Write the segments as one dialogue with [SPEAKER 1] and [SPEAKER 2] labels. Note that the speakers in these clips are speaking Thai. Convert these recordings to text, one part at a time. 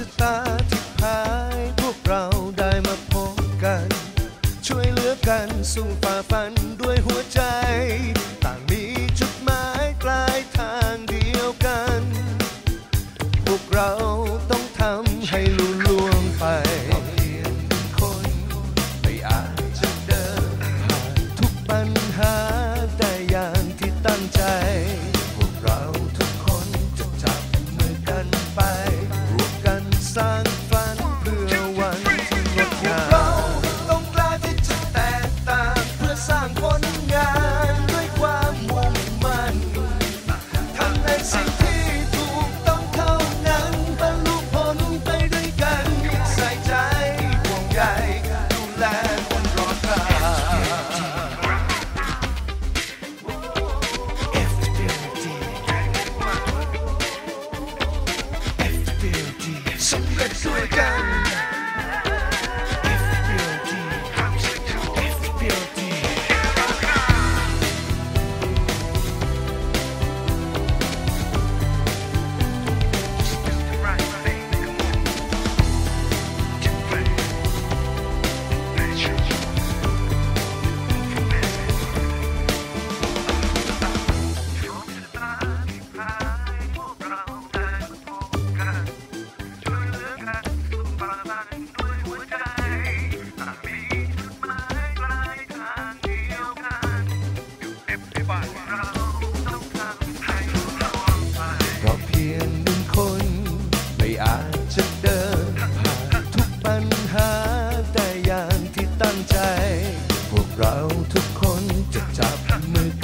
[SPEAKER 1] ชะตาที่พาพวกเราได้มาพบกัน ช่วยเหลือกันสู้ฝ่าฟันด้วยหัวใจ ร้างฝันเพื่อวันที่งดงาเราต้องกล้าที่จะแตกต่างเพื่อสร้างคน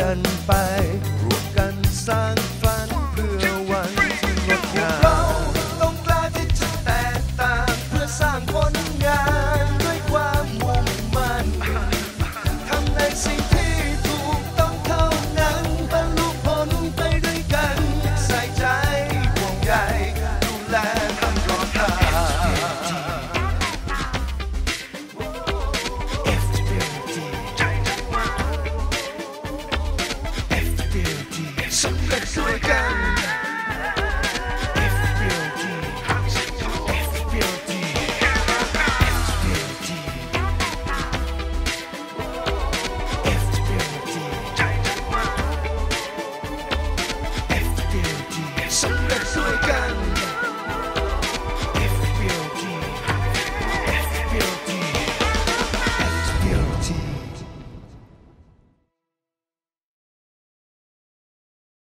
[SPEAKER 1] กันไปร่วมกันสร้าง 生在世间。